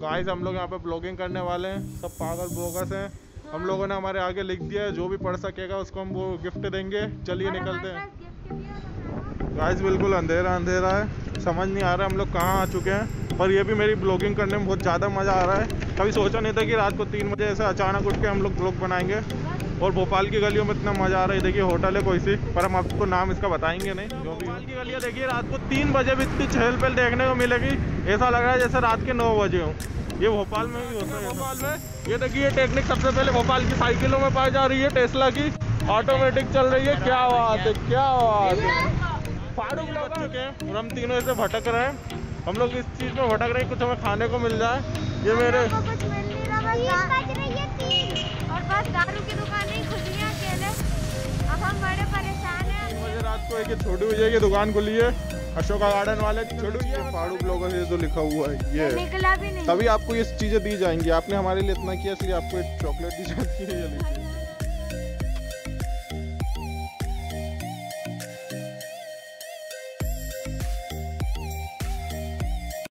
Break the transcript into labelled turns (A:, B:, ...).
A: Guys हम लोग यहाँ पे ब्लॉगिंग करने वाले हैं। सब पागल ब्लॉगर्स हैं। हम लोगों ने हमारे आगे लिख दिया है। जो भी पढ़ सकेगा उसको हम वो गिफ्ट देंगे। चलिए निकलते हैं। गाइस बिल्कुल अंधेरा अंधेरा है। समझ नहीं आ रहा हम लोग कहाँ आ चुके हैं। पर ये भी मेरी ब्लॉगिंग करने में बहुत ज़्यादा मज़ा आ रहा है। कभी सोचा नहीं था कि रात को तीन बजे ऐसे अचानक उठ के हम लोग ब्लॉग बनाएँगे। और भोपाल की गलियों में इतना मज़ा आ रहा है। देखिए होटल है कोई सी पर हम आपको नाम इसका बताएँगे नहीं। जो भी भोपाल की गलियाँ देखिए रात को तीन बजे भी इतनी चहल पहल देखने को मिलेगी ऐसा लग रहा है जैसे रात के नौ बजे हो। ये भोपाल में भी होता है। भोपाल में? ये देखिए ये टेक्निक सबसे पहले भोपाल की साइकिलों में पाई जा रही है। टेस्ला की ऑटोमेटिक चल रही है। क्या बात है क्या बात है। फाड़ू बच चुके हैं और हम तीनों ऐसे भटक रहे हैं। हम लोग इस चीज़ में भटक रहे हैं कुछ हमें खाने को मिल जाए। ये मेरे
B: दारू की दुकानें खुली है अकेले। अब हम बड़े परेशान हैं।
A: मुझे रात को एक छोटी विजय की दुकान खुली है अशोका गार्डन वाले। छोटू ये फाड़ू लोगों से तो लिखा हुआ है ये।
B: निकला भी नहीं।
A: तभी आपको ये चीज़ें दी जाएँगी। आपने हमारे लिए इतना किया इसलिए आपको एक चॉकलेट दी जाती है